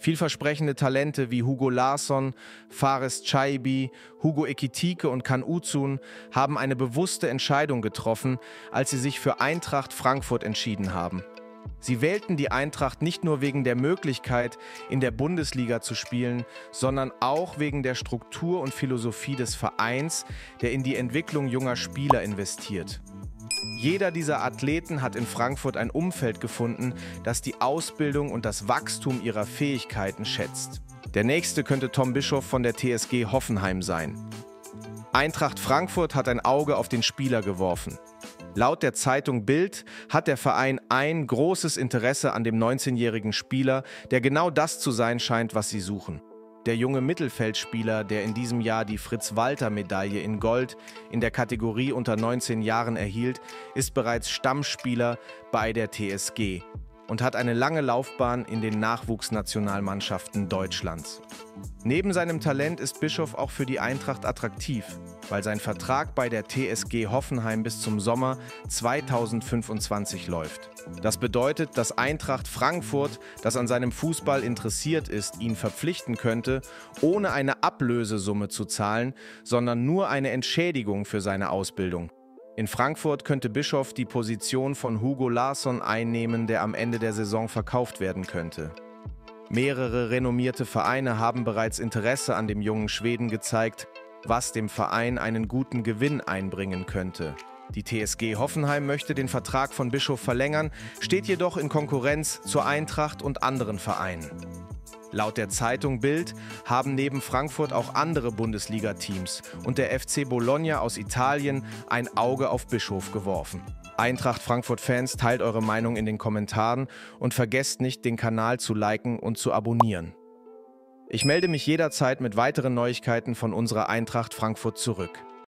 Vielversprechende Talente wie Hugo Larsson, Fares Chaibi, Hugo Ekitike und Kan Uzun haben eine bewusste Entscheidung getroffen, als sie sich für Eintracht Frankfurt entschieden haben. Sie wählten die Eintracht nicht nur wegen der Möglichkeit, in der Bundesliga zu spielen, sondern auch wegen der Struktur und Philosophie des Vereins, der in die Entwicklung junger Spieler investiert. Jeder dieser Athleten hat in Frankfurt ein Umfeld gefunden, das die Ausbildung und das Wachstum ihrer Fähigkeiten schätzt. Der nächste könnte Tom Bischof von der TSG Hoffenheim sein. Eintracht Frankfurt hat ein Auge auf den Spieler geworfen. Laut der Zeitung Bild hat der Verein ein großes Interesse an dem 19-jährigen Spieler, der genau das zu sein scheint, was sie suchen. Der junge Mittelfeldspieler, der in diesem Jahr die Fritz-Walter-Medaille in Gold in der Kategorie unter 19 Jahren erhielt, ist bereits Stammspieler bei der TSG und hat eine lange Laufbahn in den Nachwuchsnationalmannschaften Deutschlands. Neben seinem Talent ist Bischof auch für die Eintracht attraktiv, weil sein Vertrag bei der TSG Hoffenheim bis zum Sommer 2025 läuft. Das bedeutet, dass Eintracht Frankfurt, das an seinem Fußball interessiert ist, ihn verpflichten könnte, ohne eine Ablösesumme zu zahlen, sondern nur eine Entschädigung für seine Ausbildung. In Frankfurt könnte Bischof die Position von Hugo Larsson einnehmen, der am Ende der Saison verkauft werden könnte. Mehrere renommierte Vereine haben bereits Interesse an dem jungen Schweden gezeigt, was dem Verein einen guten Gewinn einbringen könnte. Die TSG Hoffenheim möchte den Vertrag von Bischof verlängern, steht jedoch in Konkurrenz zur Eintracht und anderen Vereinen. Laut der Zeitung Bild haben neben Frankfurt auch andere Bundesliga-Teams und der FC Bologna aus Italien ein Auge auf Bischof geworfen. Eintracht Frankfurt-Fans, teilt eure Meinung in den Kommentaren und vergesst nicht, den Kanal zu liken und zu abonnieren. Ich melde mich jederzeit mit weiteren Neuigkeiten von unserer Eintracht Frankfurt zurück.